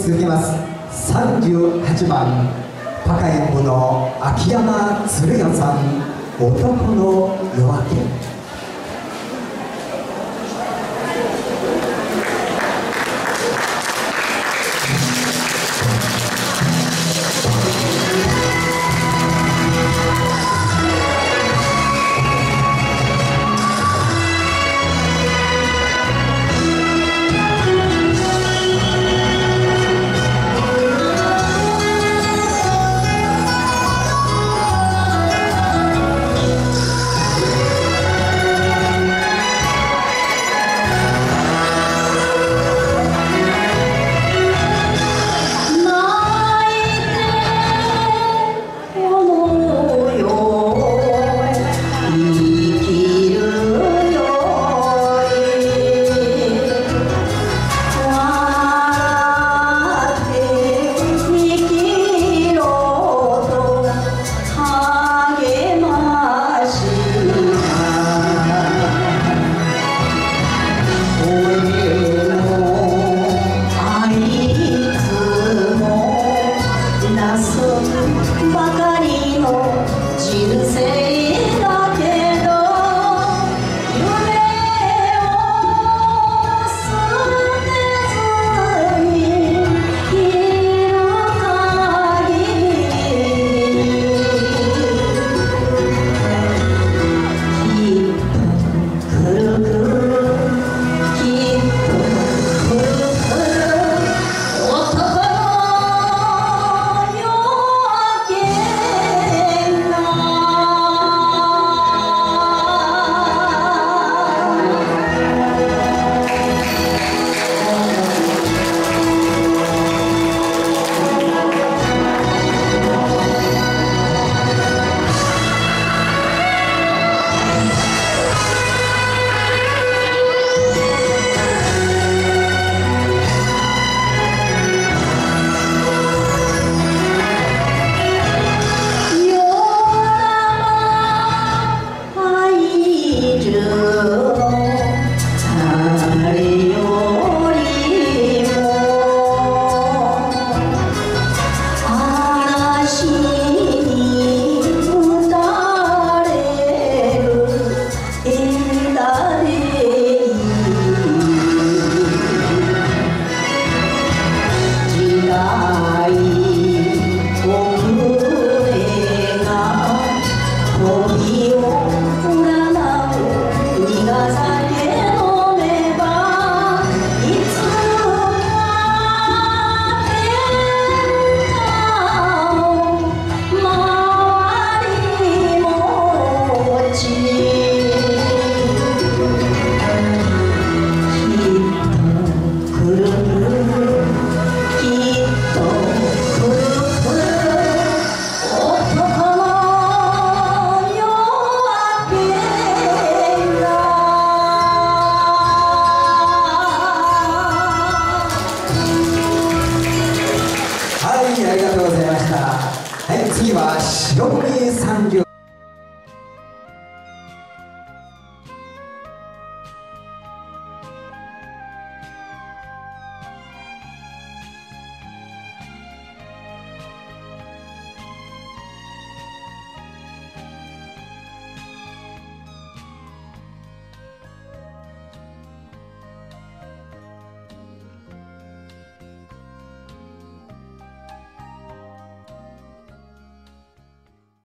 続きます。38番高い方の秋山鶴代さん男の夜明け。Jesus はいありがとうございました。はい次は白組産業